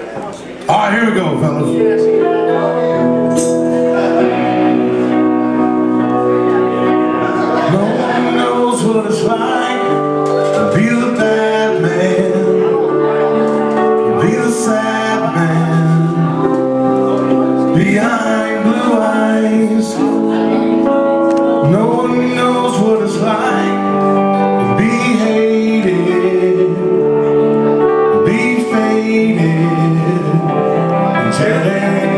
All right, here we go, fellas. No one knows what it's like to be the bad man, be the sad man, be until they